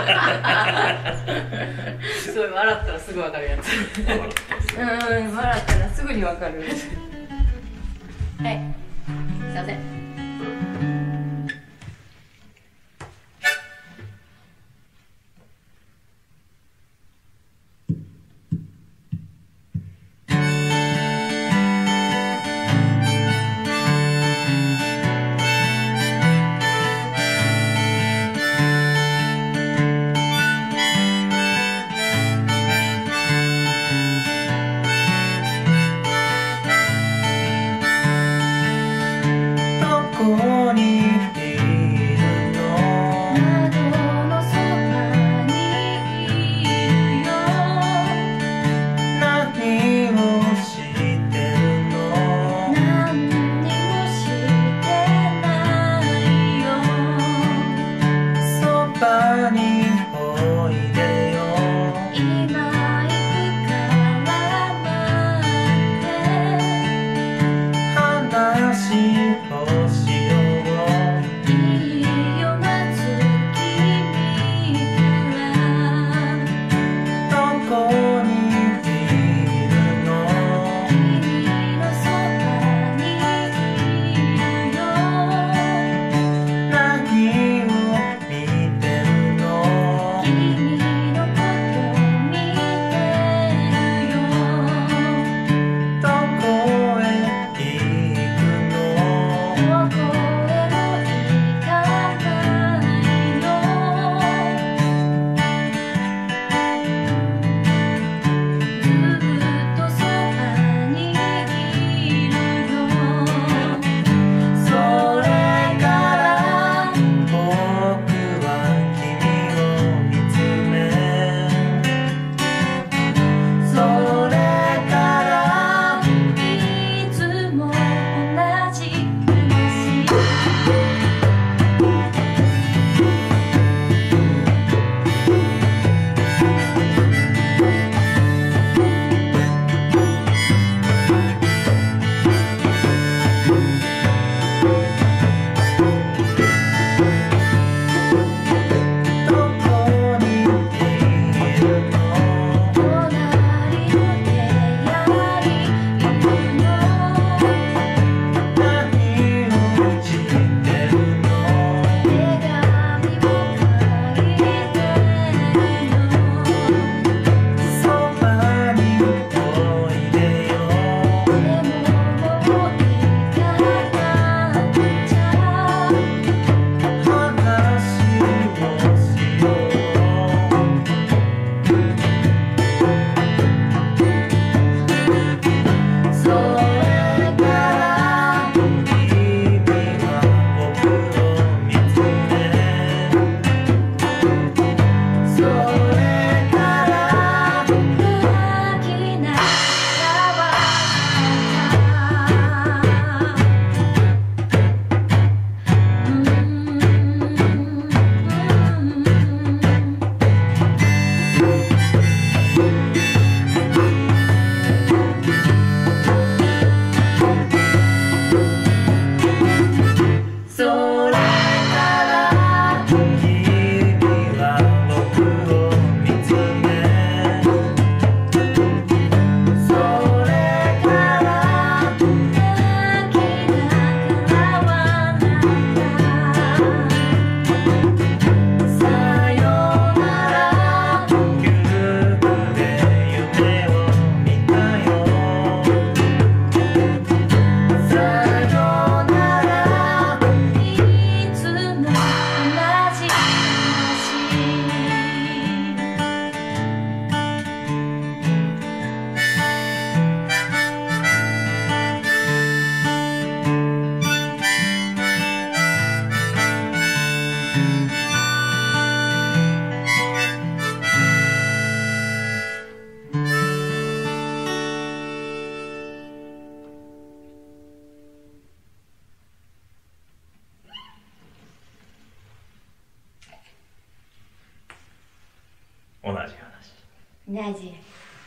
すごい笑ったらすぐ分かるやつ。うん笑ったらすぐに分かる。はい。すいません。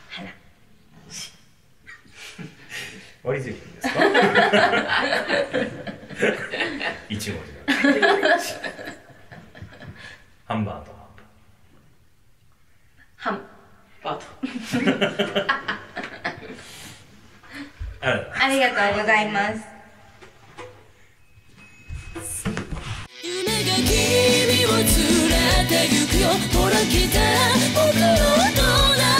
花。ですか？一文字だ。ハンバーハンバートありがとうございます。ゆくよ。ほら来て僕の隣